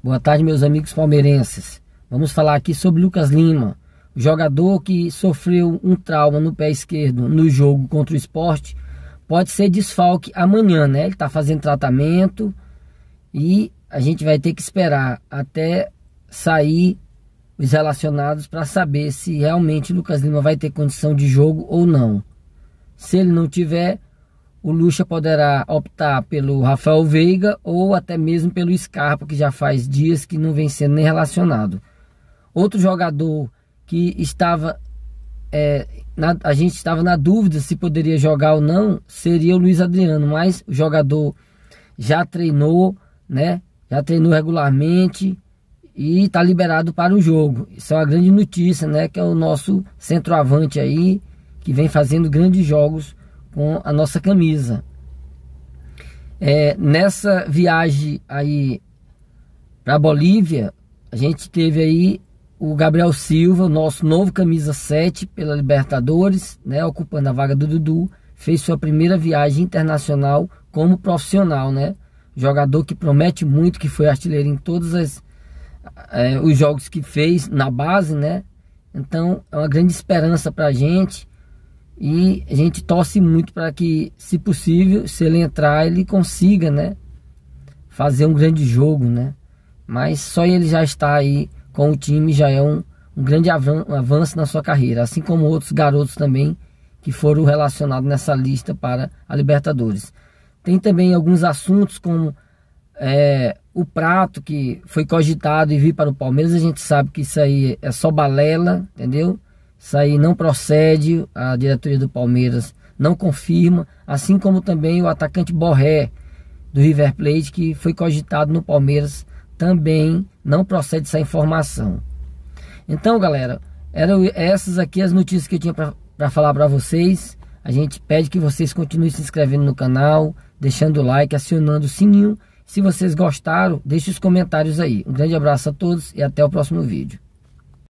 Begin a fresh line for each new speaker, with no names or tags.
Boa tarde, meus amigos palmeirenses. Vamos falar aqui sobre Lucas Lima, jogador que sofreu um trauma no pé esquerdo no jogo contra o esporte. Pode ser desfalque amanhã, né? Ele está fazendo tratamento e a gente vai ter que esperar até sair os relacionados para saber se realmente Lucas Lima vai ter condição de jogo ou não. Se ele não tiver, o Lucha poderá optar pelo Rafael Veiga ou até mesmo pelo Scarpa, que já faz dias que não vem sendo nem relacionado. Outro jogador que estava. É, na, a gente estava na dúvida se poderia jogar ou não seria o Luiz Adriano, mas o jogador já treinou, né? Já treinou regularmente e está liberado para o jogo. Isso é uma grande notícia, né? Que é o nosso centroavante aí, que vem fazendo grandes jogos com a nossa camisa. É, nessa viagem aí para Bolívia, a gente teve aí o Gabriel Silva, nosso novo camisa 7 pela Libertadores, né, ocupando a vaga do Dudu, fez sua primeira viagem internacional como profissional, né? Jogador que promete muito, que foi artilheiro em todos as, é, os jogos que fez na base, né? Então é uma grande esperança para a gente e a gente torce muito para que, se possível, se ele entrar, ele consiga, né? Fazer um grande jogo, né? Mas só ele já está aí com o time já é um, um grande avanço na sua carreira, assim como outros garotos também que foram relacionados nessa lista para a Libertadores. Tem também alguns assuntos como é, o prato que foi cogitado e vir para o Palmeiras, a gente sabe que isso aí é só balela, entendeu? Isso aí não procede, a diretoria do Palmeiras não confirma, assim como também o atacante Borré do River Plate que foi cogitado no Palmeiras também não procede essa informação. Então, galera, eram essas aqui as notícias que eu tinha para falar para vocês. A gente pede que vocês continuem se inscrevendo no canal, deixando o like, acionando o sininho. Se vocês gostaram, deixe os comentários aí. Um grande abraço a todos e até o próximo vídeo.